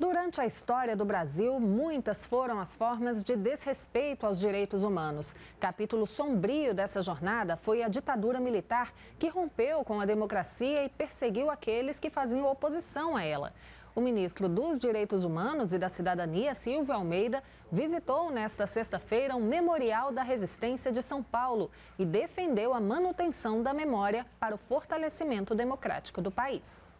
Durante a história do Brasil, muitas foram as formas de desrespeito aos direitos humanos. Capítulo sombrio dessa jornada foi a ditadura militar, que rompeu com a democracia e perseguiu aqueles que faziam oposição a ela. O ministro dos Direitos Humanos e da Cidadania, Silvio Almeida, visitou nesta sexta-feira um memorial da resistência de São Paulo e defendeu a manutenção da memória para o fortalecimento democrático do país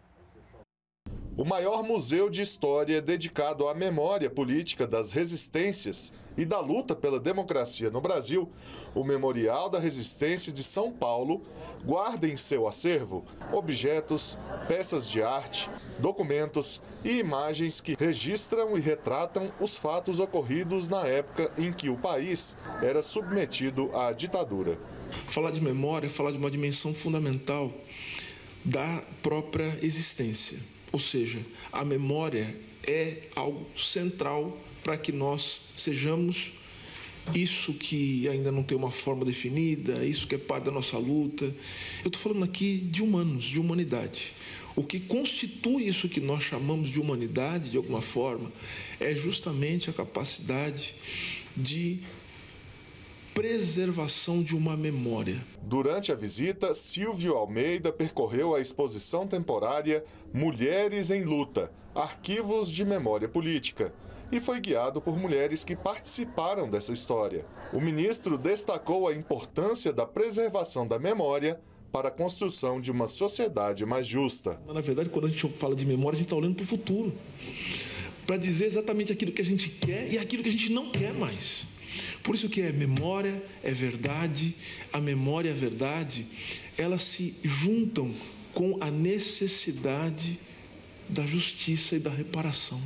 o maior museu de história dedicado à memória política das resistências e da luta pela democracia no Brasil, o Memorial da Resistência de São Paulo, guarda em seu acervo objetos, peças de arte, documentos e imagens que registram e retratam os fatos ocorridos na época em que o país era submetido à ditadura. Falar de memória é falar de uma dimensão fundamental da própria existência ou seja, a memória é algo central para que nós sejamos isso que ainda não tem uma forma definida, isso que é parte da nossa luta. Eu estou falando aqui de humanos, de humanidade. O que constitui isso que nós chamamos de humanidade, de alguma forma, é justamente a capacidade de preservação de uma memória. Durante a visita, Silvio Almeida percorreu a exposição temporária Mulheres em Luta Arquivos de Memória Política e foi guiado por mulheres que participaram dessa história. O ministro destacou a importância da preservação da memória para a construção de uma sociedade mais justa. Na verdade, quando a gente fala de memória, a gente está olhando para o futuro para dizer exatamente aquilo que a gente quer e aquilo que a gente não quer mais. Por isso que é memória, é verdade, a memória e a verdade, elas se juntam com a necessidade da justiça e da reparação.